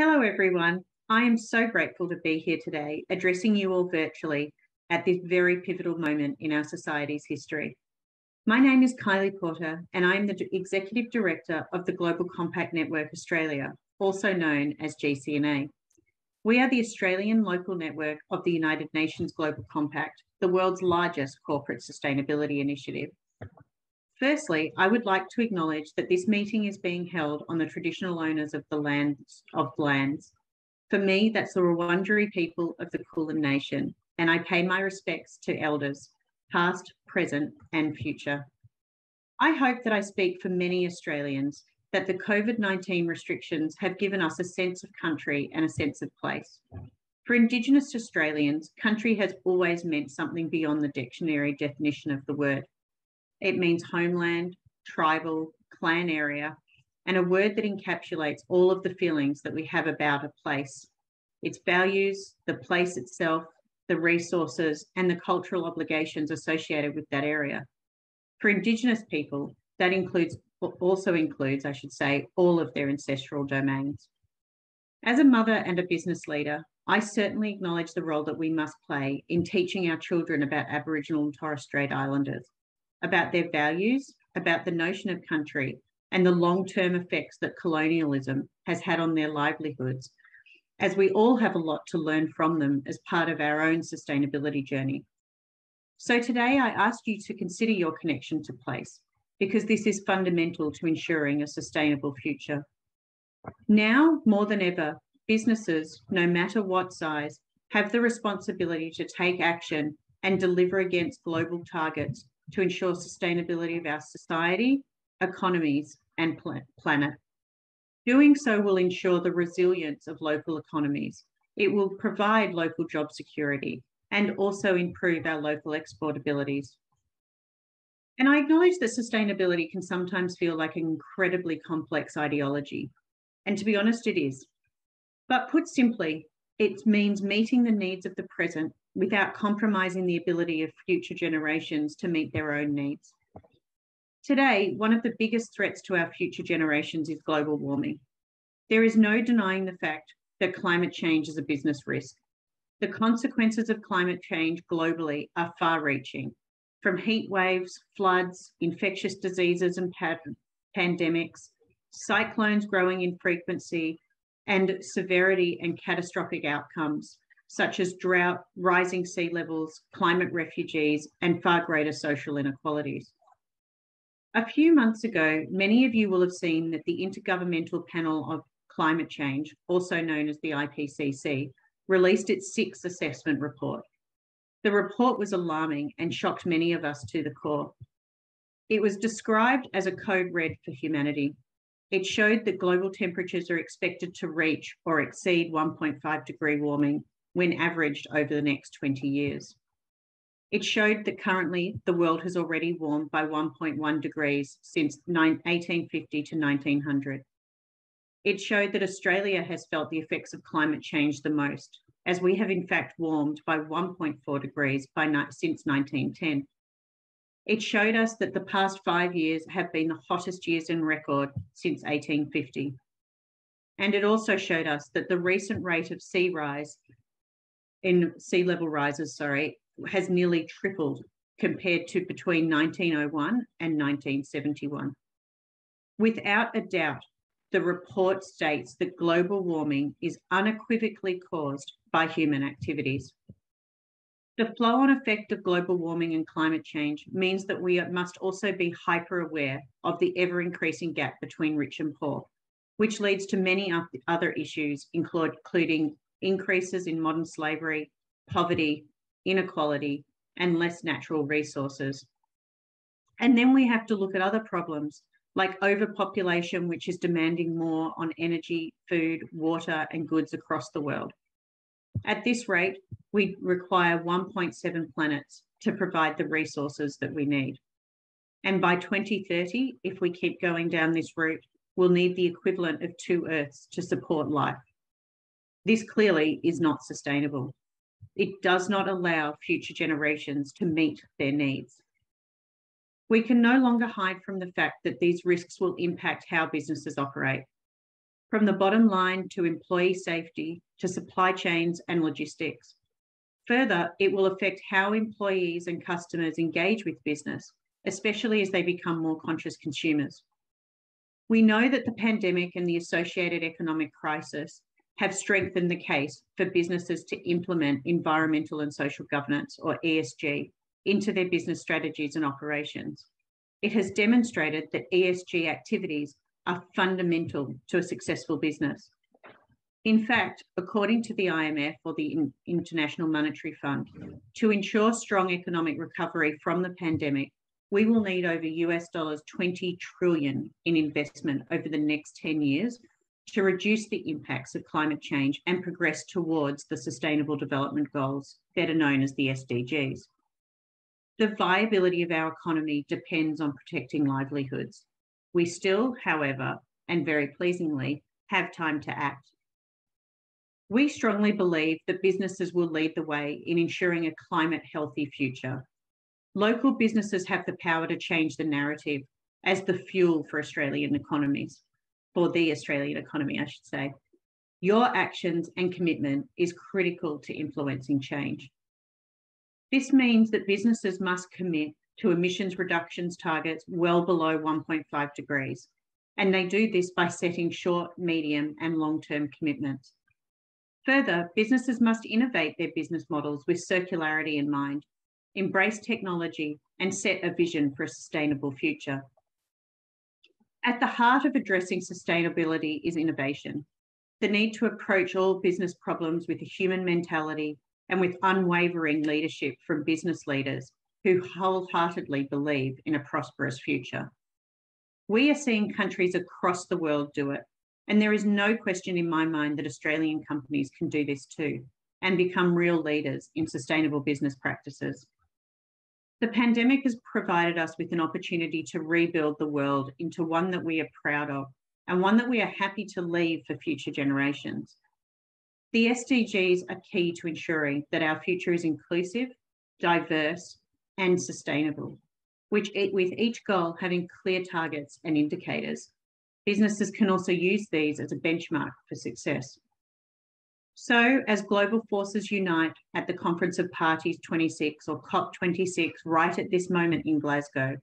Hello, everyone. I am so grateful to be here today, addressing you all virtually at this very pivotal moment in our society's history. My name is Kylie Porter, and I am the Executive Director of the Global Compact Network Australia, also known as GCNA. We are the Australian local network of the United Nations Global Compact, the world's largest corporate sustainability initiative. Firstly, I would like to acknowledge that this meeting is being held on the traditional owners of the lands of lands. For me, that's the Wurundjeri people of the Kulin Nation, and I pay my respects to elders, past, present, and future. I hope that I speak for many Australians that the COVID 19 restrictions have given us a sense of country and a sense of place. For Indigenous Australians, country has always meant something beyond the dictionary definition of the word. It means homeland, tribal, clan area, and a word that encapsulates all of the feelings that we have about a place its values, the place itself, the resources, and the cultural obligations associated with that area. For Indigenous people, that includes also includes, I should say, all of their ancestral domains. As a mother and a business leader, I certainly acknowledge the role that we must play in teaching our children about Aboriginal and Torres Strait Islanders about their values, about the notion of country, and the long term effects that colonialism has had on their livelihoods, as we all have a lot to learn from them as part of our own sustainability journey. So today I ask you to consider your connection to place, because this is fundamental to ensuring a sustainable future. Now, more than ever, businesses, no matter what size, have the responsibility to take action and deliver against global targets to ensure sustainability of our society, economies, and planet. Doing so will ensure the resilience of local economies. It will provide local job security and also improve our local exportabilities. And I acknowledge that sustainability can sometimes feel like an incredibly complex ideology. And to be honest, it is. But put simply, it means meeting the needs of the present without compromising the ability of future generations to meet their own needs. Today, one of the biggest threats to our future generations is global warming. There is no denying the fact that climate change is a business risk. The consequences of climate change globally are far reaching, from heat waves, floods, infectious diseases and pandemics, cyclones growing in frequency, and severity and catastrophic outcomes such as drought, rising sea levels, climate refugees, and far greater social inequalities. A few months ago, many of you will have seen that the Intergovernmental Panel of Climate Change, also known as the IPCC, released its sixth assessment report. The report was alarming and shocked many of us to the core. It was described as a code red for humanity. It showed that global temperatures are expected to reach or exceed 1.5 degree warming when averaged over the next 20 years. It showed that currently the world has already warmed by 1.1 degrees since 1850 to 1900. It showed that Australia has felt the effects of climate change the most, as we have in fact warmed by 1.4 degrees by since 1910. It showed us that the past five years have been the hottest years in record since 1850. And it also showed us that the recent rate of sea rise in sea level rises, sorry, has nearly tripled compared to between 1901 and 1971. Without a doubt, the report states that global warming is unequivocally caused by human activities. The flow on effect of global warming and climate change means that we must also be hyper aware of the ever increasing gap between rich and poor, which leads to many other issues, including increases in modern slavery, poverty, inequality, and less natural resources. And then we have to look at other problems like overpopulation, which is demanding more on energy, food, water, and goods across the world. At this rate, we require 1.7 planets to provide the resources that we need. And by 2030, if we keep going down this route, we'll need the equivalent of two Earths to support life. This clearly is not sustainable. It does not allow future generations to meet their needs. We can no longer hide from the fact that these risks will impact how businesses operate. from the bottom line to employee safety to supply chains and logistics. Further, it will affect how employees and customers engage with business, especially as they become more conscious consumers. We know that the pandemic and the associated economic crisis have strengthened the case for businesses to implement environmental and social governance, or ESG, into their business strategies and operations. It has demonstrated that ESG activities are fundamental to a successful business. In fact, according to the IMF or the International Monetary Fund, to ensure strong economic recovery from the pandemic, we will need over US dollars 20 trillion in investment over the next 10 years to reduce the impacts of climate change and progress towards the Sustainable Development Goals, better known as the SDGs. The viability of our economy depends on protecting livelihoods. We still, however, and very pleasingly, have time to act. We strongly believe that businesses will lead the way in ensuring a climate healthy future. Local businesses have the power to change the narrative as the fuel for Australian economies for the Australian economy, I should say. Your actions and commitment is critical to influencing change. This means that businesses must commit to emissions reductions targets well below 1.5 degrees, and they do this by setting short, medium, and long-term commitments. Further, businesses must innovate their business models with circularity in mind, embrace technology, and set a vision for a sustainable future. At the heart of addressing sustainability is innovation, the need to approach all business problems with a human mentality and with unwavering leadership from business leaders who wholeheartedly believe in a prosperous future. We are seeing countries across the world do it, and there is no question in my mind that Australian companies can do this too and become real leaders in sustainable business practices. The pandemic has provided us with an opportunity to rebuild the world into one that we are proud of and one that we are happy to leave for future generations. The SDGs are key to ensuring that our future is inclusive, diverse, and sustainable, which with each goal having clear targets and indicators. Businesses can also use these as a benchmark for success. So, as global forces unite at the Conference of Parties 26 or COP26 right at this moment in Glasgow,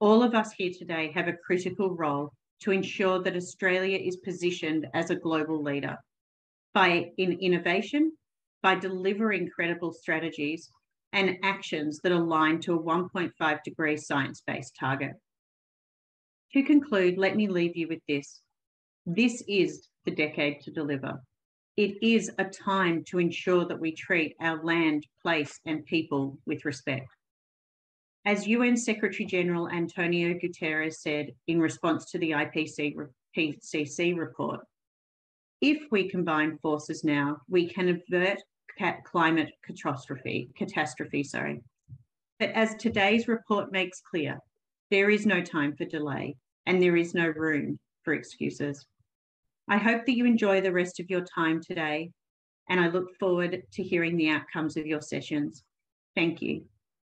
all of us here today have a critical role to ensure that Australia is positioned as a global leader by in innovation, by delivering credible strategies and actions that align to a 1.5 degree science-based target. To conclude, let me leave you with this. This is the decade to deliver. It is a time to ensure that we treat our land, place, and people with respect. As UN Secretary General Antonio Guterres said in response to the IPCC report, if we combine forces now, we can avert climate catastrophe, catastrophe, sorry. But as today's report makes clear, there is no time for delay and there is no room for excuses. I hope that you enjoy the rest of your time today, and I look forward to hearing the outcomes of your sessions. Thank you.